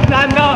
Fernando.